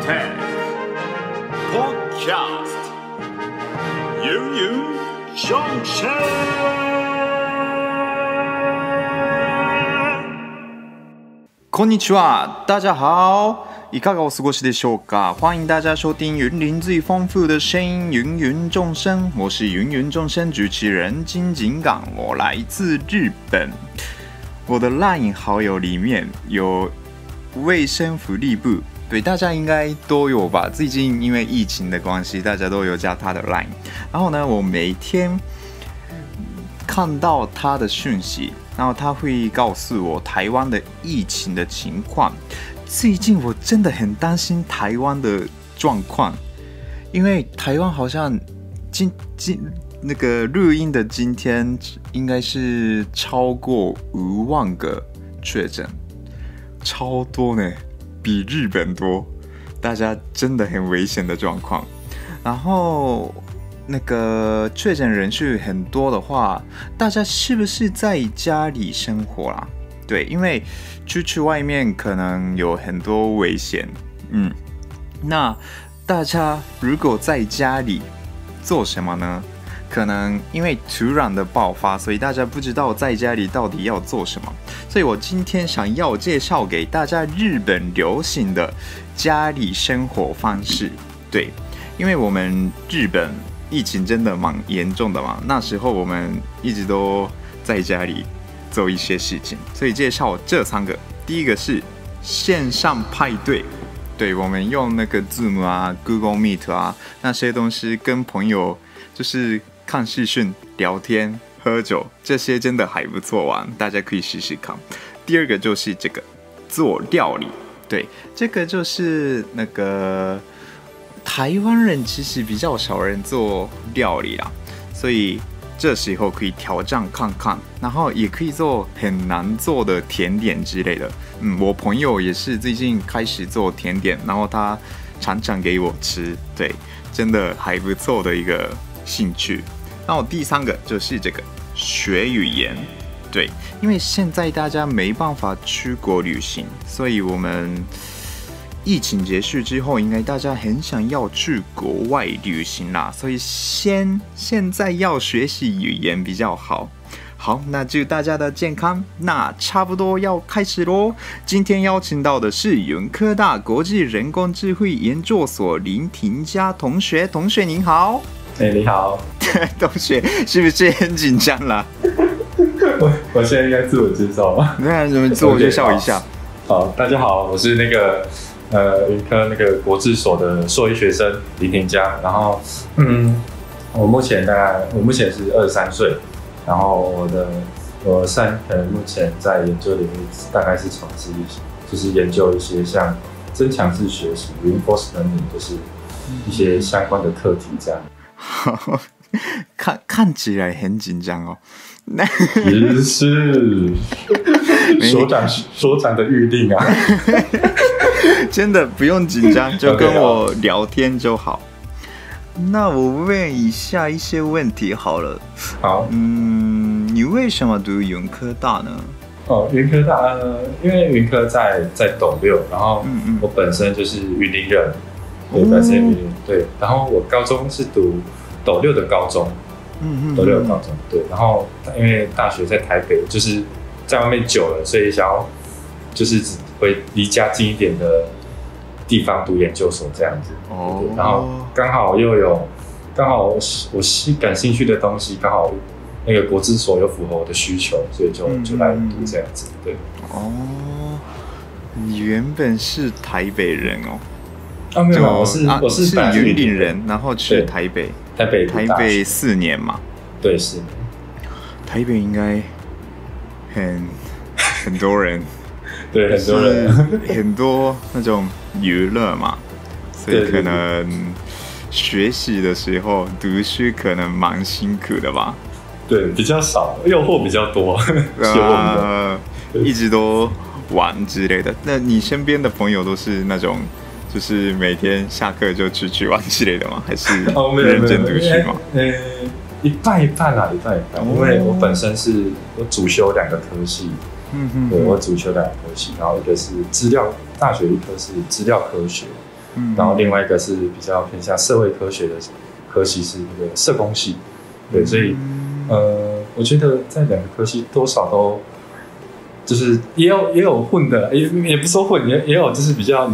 Tech Podcast 云云上山。こんにちは，大家好，いかがお過ごしでしょうか？欢迎大家收听云林最丰富的声音，芸芸众生。我是芸芸众生主持人金井港，我来自日本。我的 LINE 好友里面有卫生福利部， 对大家应该都有吧？最近因为疫情的关系，大家都有加他的 LINE。然后呢，我每天看到他的讯息，然后他会告诉我台湾的疫情的情况。最近我真的很担心台湾的状况，因为台湾好像今今那个录音的今天应该是超过五万个确诊，超多呢，比日本多，大家真的很危险的状况。然后那个确诊人数很多的话，大家是不是在家里生活啦？对，因为出去外面可能有很多危险。嗯，那大家如果在家里做什么呢？可能因为突然的爆发，所以大家不知道在家里到底要做什么。所以我今天想要介绍给大家日本流行的家里生活方式。对，因为我们日本疫情真的蛮严重的嘛，那时候我们一直都在家里做一些事情，所以介绍这三个。第一个是线上派对，对我们用那个 Zoom 啊、Google Meet 啊那些东西跟朋友就是看视讯、聊天、喝酒，这些真的还不错玩，大家可以试试看。第二个就是这个做料理，对，这个就是那个台湾人其实比较少人做料理啦，所以这时候可以挑战看看，然后也可以做很难做的甜点之类的。嗯，我朋友也是最近开始做甜点，然后他常常给我吃，对，真的还不错的一个兴趣。那我第三个就是这个学语言，对，因为现在大家没办法出国旅行，所以我们疫情结束之后，应该大家很想要去国外旅行啦，所以先现在要学习语言比较好。好，那祝大家的健康。那差不多要开始喽。今天邀请到的是云科大国际人工智慧研究所林婷佳同学，同学您好。哎、你好，同学是不是很紧张啦？我我现在应该自我介绍吗？那你们自我介绍一下。好，大家好，我是那个呃云科那个国治所的硕一学生林婷佳，然后嗯，我目前大概我目前是二十三岁，然后我的我三呃目前在研究领域大概是从事就是研究一些像增强式学习 （reinforcement learning） 就是一些相关的课题这样。看看起来很紧张哦。那也是 所长所长的预定啊。真的不用紧张，就跟我聊天就好。那我问一下一些问题好了。好，嗯，你为什么读云科大呢？哦，云科大，呃，因为云科在在斗六，然后嗯嗯我本身就是云林人，对，哦本身云林，对，然后我高中是读斗六的高中，嗯嗯斗六的高中，对，然后因为大学在台北，就是在外面久了，所以想要就是只回离家近一点的地方读研究所这样子，哦。然后刚好又有刚好我喜我喜感兴趣的东西，刚好那个国之所有符合我的需求，所以就嗯就来读这样子，对。哦，你原本是台北人哦，啊，没有，就我是、啊我是云林人，然后去台北，台北台北四年嘛，对是，台北应该很 很多人，对很多人，很多那种娱乐嘛，所以可能学习的时候读书可能蛮辛苦的吧。对比较少，诱惑比较多呃，一直都玩之类的。那你身边的朋友都是那种，就是每天下课就出去玩之类的吗？还是认真读书吗？呃，一半一半啊，一半一半，哦。因为我本身是我主修两个科系，嗯对我主修两个科系，然后一个是资料大学一科是资料科学，嗯然后另外一个是比较偏向社会科学的科系是那个社工系，对，所以呃，我觉得在两个科系多少都就是也有也有混的，也也不说混，也也有就是比较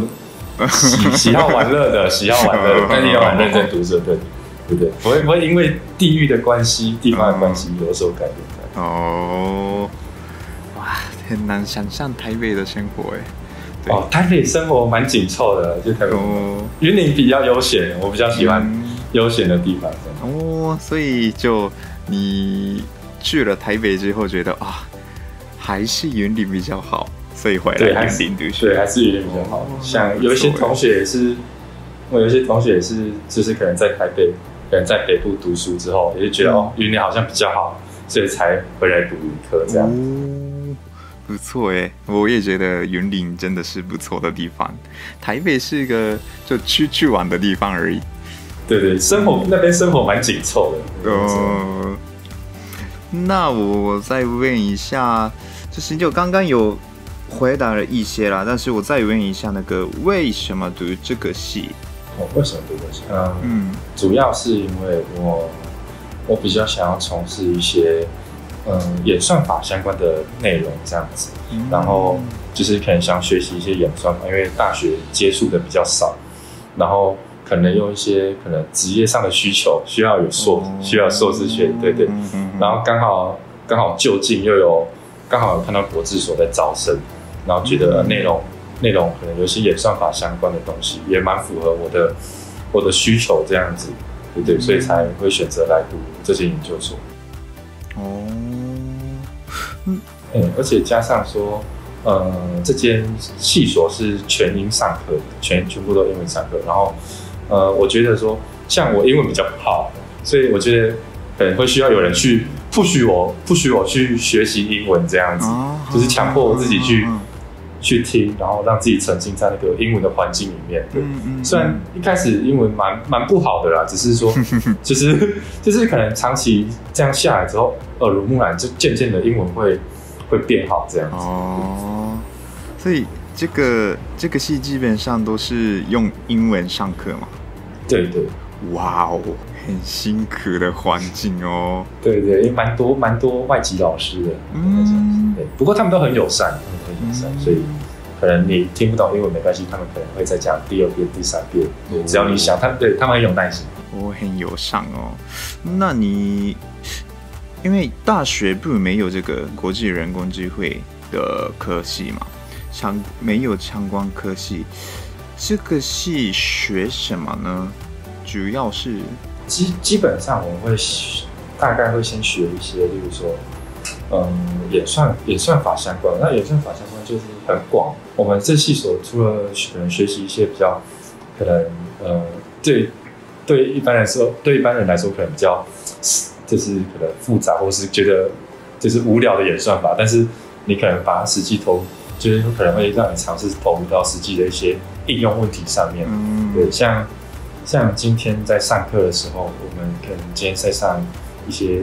喜喜好玩 乐的，喜好玩乐的，但是也有很认真读书的，对对不对？不会不会因为地域的关系、地方的关系有所改变的。哦，哇，很难想象台北的生活哎。哦，台北生活蛮紧凑的，就台北哦，云林比较悠闲，我比较喜欢嗯悠闲的地方。哦，所以就你去了台北之后，觉得啊，还是云林比较好，所以回来，还是来云林读对，还是云林比较好哦。像有一些同学也是，我有一些同学也是，就是可能在台北，可能在北部读书之后，也就觉得、嗯哦，云林好像比较好，所以才回来读理科这样。哦，不错哎，我也觉得云林真的是不错的地方。台北是一个就去去玩的地方而已。对对，生活那边生活蛮紧凑的。呃，那我再问一下，就是就刚刚有回答了一些啦，但是我再问一下，那个为什么读这个系？哦，为什么读这些？嗯，嗯主要是因为我我比较想要从事一些嗯演算法相关的内容这样子。然后就是可能想学习一些演算法，因为大学接触的比较少，然后可能用一些可能职业上的需求，需要有硕、需要硕士学，对对，嗯嗯然后刚好刚好就近又有刚好有看到国治所在招生，然后觉得内容内容可能有一些演算法相关的东西，也蛮符合我的我的需求这样子，对对，所以才会选择来读这些研究所。哦，嗯，而且加上说，呃，这间系所是全英上课，全全部都英文上课。然后，呃，我觉得说，像我英文比较不好，所以我觉得可能会需要有人去不许我，不许我去学习英文这样子，啊就是强迫我自己去、嗯去听，然后让自己沉浸在那个英文的环境里面。对，嗯嗯虽然一开始英文蛮蛮不好的啦，只是说，就是就是可能长期这样下来之后，耳濡目染，就渐渐的英文会会变好这样子。哦，所以这个这个系基本上都是用英文上课嘛？对对哇哦，很辛苦的环境哦。对对，也蛮多蛮多外籍老师的，嗯对，不过他们都很友善，他们都很友善，嗯所以可能你听不懂英文没关系，他们可能会再讲第二遍、第三遍，对，只要你想，他们对他们很有耐心。我很友善哦。那你因为大学部没有这个国际人工智慧的科系嘛，相没有相关科系，这个系学什么呢？主要是基基本上我们会大概会先学一些，例如说，嗯，演算演算法相关。那演算法相关就是很广。我们这系所除了可能学习一些比较可能呃对对一般来说对一般人来说可能比较就是可能复杂，或是觉得就是无聊的演算法，但是你可能把它实际投，就是可能会让你尝试投入到实际的一些应用问题上面。嗯，对，像像今天在上课的时候，我们可能今天在上一些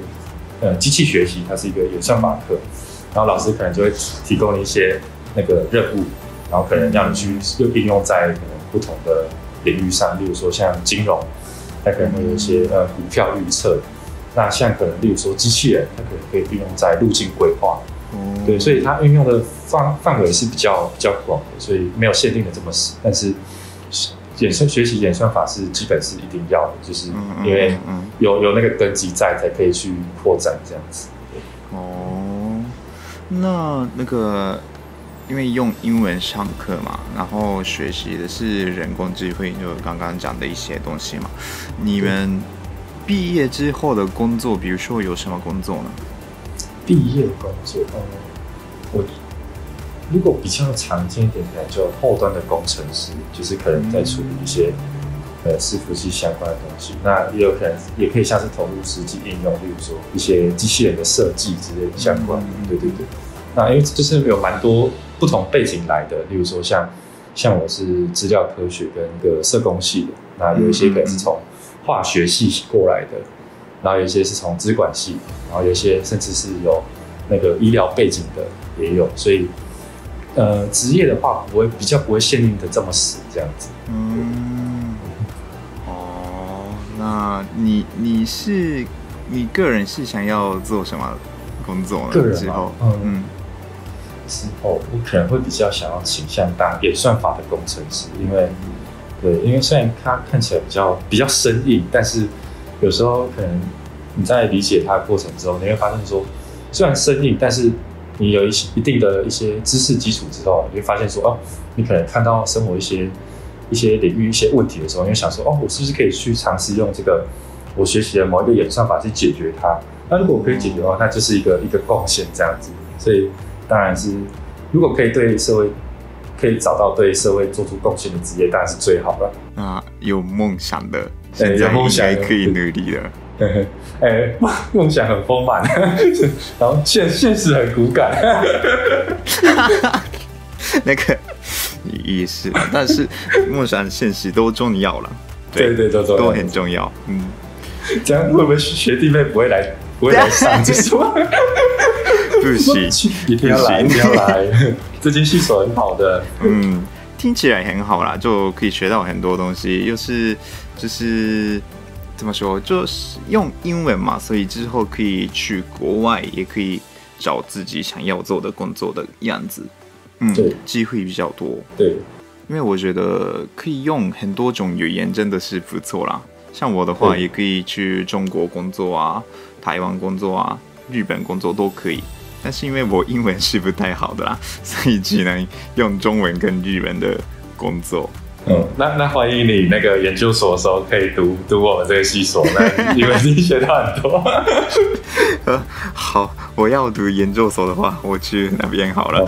呃机器学习，它是一个演算法课，然后老师可能就会提供一些那个任务，然后可能让你去又应用在可能不同的领域上，例如说像金融，它可能会有一些呃股票预测。那像可能，例如说机器人，它可能可以运用在路径规划，嗯对，所以它运用的范范围是比较比较广的，所以没有限定的这么死。但是演算学习演算法是基本是一定要的，就是嗯因为嗯有有那个根基在，才可以去扩展这样子。嗯哦，那那个因为用英文上课嘛，然后学习的是人工智慧，就刚刚讲的一些东西嘛。你们毕业之后的工作，比如说有什么工作呢？毕业工作，嗯，我如果比较常见一点，可能就后端的工程师，就是可能在处理一些呃伺服器相关的东西。那也有可能也可以像是投入实际应用，例如说一些机器人的设计之类的相关。嗯对对对。那因为就是有蛮多不同背景来的，例如说像像我是资料科学跟一个社工系的，那有一些可能是从化学系过来的，然后有一些是从资管系，然后有一些甚至是有那个医疗背景的也有，所以呃职业的话，不会比较不会限定的这么死这样子。嗯，哦，那你你是你个人是想要做什么工作呢？个人吗之后，嗯嗯之后我可能会比较想要倾向当演算法的工程师，因为对，因为虽然它看起来比较比较生硬，但是有时候可能你在理解它的过程之后，你会发现说，虽然生硬，但是你有一些一定的一些知识基础之后，你会发现说，哦，你可能看到生活一些一些领域一些问题的时候，你会想说，哦，我是不是可以去尝试用这个我学习的某一个演算法去解决它？那如果我可以解决的话，那就是一个一个贡献这样子。所以当然是，如果可以对社会可以找到对社会做出贡献的职业，当然是最好了。那有梦想的，哎现在应有梦想该可以努力了。哎，梦梦想很丰满，然后现现实很骨感。那个也是，但是梦想、现实都重要了，对对，都重要都很重要。嗯，这样会不会学弟妹不会来不会来上？这是？不行，一定要来，一定要来。这间系所很好的，嗯，听起来很好啦，就可以学到很多东西，又是就是怎么说，就是用英文嘛，所以之后可以去国外，也可以找自己想要做的工作的样子。嗯对，机会比较多，对，因为我觉得可以用很多种语言，真的是不错啦。像我的话，也可以去中国工作啊，台湾工作啊，日本工作都可以。但是因为我英文是不太好的啦，所以只能用中文跟日文的工作。嗯，那那欢迎你那个研究所的时候可以读读我们这个系所，那 你们一定学到很多。呃，好，我要读研究所的话，我去那边好了。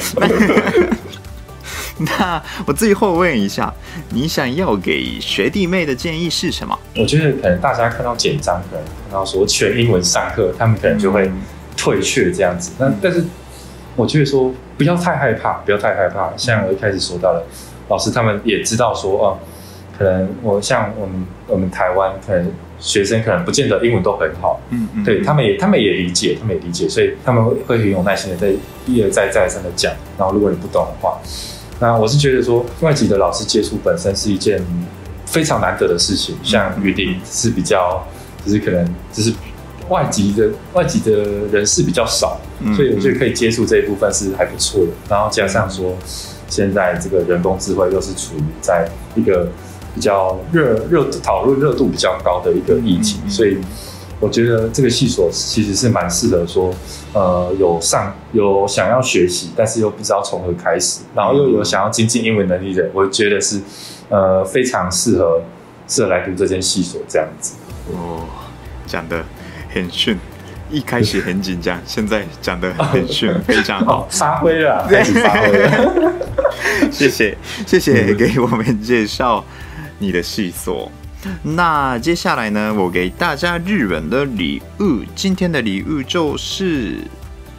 那我最后问一下，你想要给学弟妹的建议是什么？我觉得可能大家看到简章，可能看到说全英文上课，他们可能就会退却这样子。那但是我觉得说不要太害怕，不要太害怕。像我一开始说到的，老师他们也知道说，哦、可能我像我们我们台湾可能学生可能不见得英文都很好，嗯嗯对他们也他们也理解，他们也理解，所以他们会会很有耐心的在一而再再而三的讲。然后如果你不懂的话，那我是觉得说外籍的老师接触本身是一件非常难得的事情。像雨林是比较，就是可能就是外籍的外籍的人士比较少，嗯所以我觉得可以接触这一部分是还不错的。然后加上说，现在这个人工智慧又是处于在一个比较热热讨论热度比较高的一个议题，嗯嗯嗯所以我觉得这个系所其实是蛮适合说，呃，有上有想要学习，但是又不知道从何开始，然后又有想要精进英文能力的，我觉得是呃非常适合适合来读这间系所这样子。哦，讲的很顺，一开始很紧张，现在讲的很顺，非常好哦，。发挥了啊，开始发挥了。谢谢，谢谢给我们介绍你的系所。那接下来呢，我给大家日文的礼物。今天的礼物就是“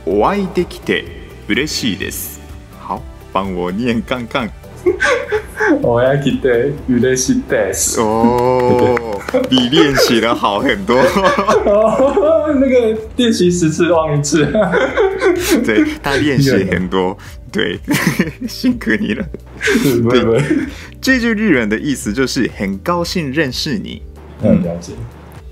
お会いできて嬉しいです”。好，帮我念看看。 我要记得有的是 des 哦，比练习的好很多。哦，那个练习十次忘一次。对他练习很多，对，辛苦你了。不不，这句日文的意思就是很高兴认识你。嗯，了解。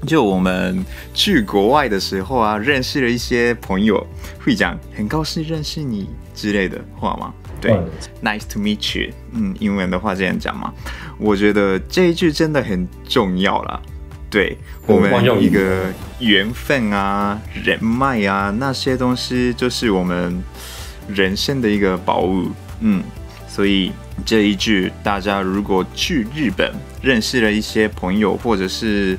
就我们去国外的时候啊，认识了一些朋友，会讲很高兴认识你之类的话吗？对、嗯 n i c e to meet you。嗯，英文的话这样讲嘛，我觉得这一句真的很重要啦。对我们一个缘分啊、人脉啊那些东西，就是我们人生的一个宝物。嗯，所以这一句，大家如果去日本认识了一些朋友，或者是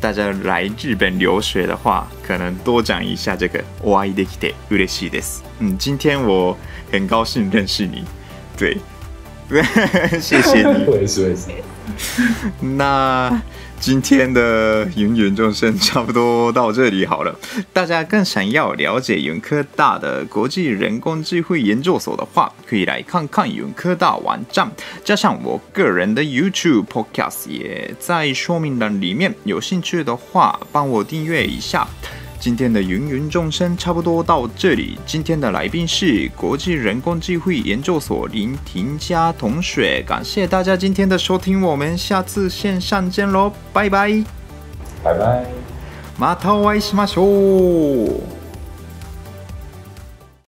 大家来日本留学的话，可能多讲一下这个“お会いできて嬉しいです”。嗯，今天我很高兴认识你，对，谢谢你。我也是，我也是。那 今天的芸芸众生差不多到这里好了。大家更想要了解云科大的国际人工智慧研究所的话，可以来看看云科大网站，加上我个人的 YouTube podcast 也在说明栏里面。有兴趣的话，帮我订阅一下。今天的芸芸众生差不多到这里。今天的来宾是国际人工智慧研究所林婷佳同学，感谢大家今天的收听，我们下次线上见喽，拜拜，拜拜。またお会いしましょう。